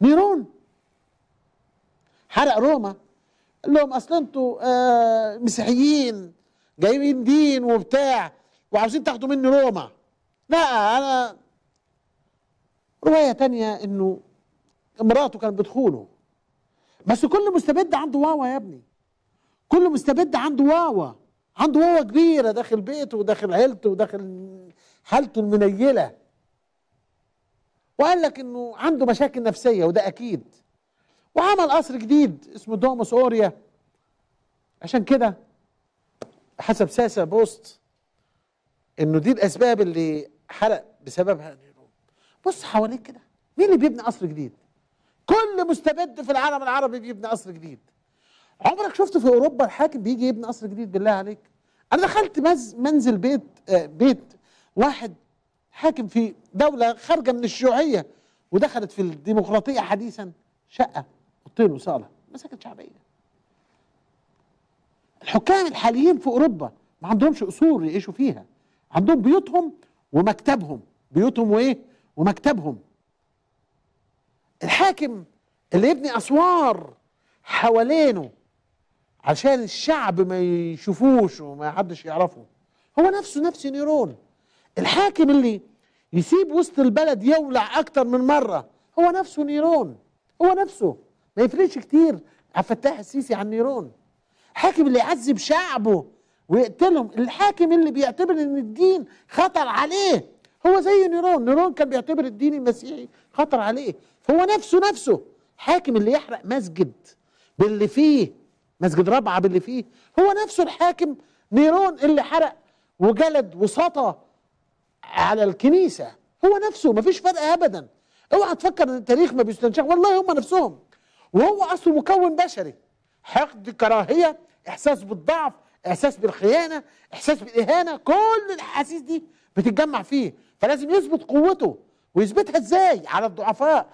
نيرون حرق روما. قال لهم أصل أنتوا آه مسيحيين جايبين دين وبتاع وعاوزين تاخدوا مني روما. لا أنا رواية تانية إنه مراته كانت بتخونه. بس كل مستبد عنده واوا يا ابني. كل مستبد عنده واوا. عنده واوا كبيرة داخل بيته وداخل عيلته وداخل حالته المنيلة. وقال لك إنه عنده مشاكل نفسية وده أكيد. وعمل قصر جديد اسمه دوموس أوريا. عشان كده حسب ساسا بوست إنه دي الأسباب اللي حرق بسببها. بص حواليك كده مين اللي بيبني قصر جديد؟ كل مستبد في العالم العربي بيبني قصر جديد. عمرك شفت في أوروبا الحاكم بيجي يبني قصر جديد بالله عليك؟ أنا دخلت منزل بيت آه بيت واحد حاكم في دولة خارجة من الشيوعية ودخلت في الديمقراطية حديثا شقة أوضتين وصالة مساكن شعبية. الحكام الحاليين في أوروبا ما عندهمش قصور يعيشوا فيها. عندهم بيوتهم ومكتبهم. بيوتهم وإيه؟ ومكتبهم. الحاكم اللي يبني أسوار حوالينه عشان الشعب ما يشوفوش وما حدش يعرفه هو نفسه نفس نيرون. الحاكم اللي يسيب وسط البلد يولع أكتر من مرة. هو نفسه نيرون. هو نفسه. ما يفرقش كتير. عبد الفتاح السيسي عن نيرون. الحاكم اللي يعذب شعبه ويقتلهم. الحاكم اللي بيعتبر إن الدين خطر عليه. هو زي نيرون. نيرون كان بيعتبر الدين المسيحي خطر عليه. فهو نفسه نفسه. حاكم اللي يحرق مسجد باللي فيه مسجد رابعه باللي فيه. هو نفسه الحاكم. نيرون اللي حرق وجلد وسطى على الكنيسة. هو نفسه مفيش فرق ابدا. اوعى تفكر إن التاريخ ما بيستنشق والله هم نفسهم. وهو أصله مكون بشري. حقد كراهية إحساس بالضعف إحساس بالخيانة إحساس بالإهانة. كل الأحاسيس دي بتتجمع فيه. فلازم يثبت قوته. ويثبتها إزاي؟ على الضعفاء.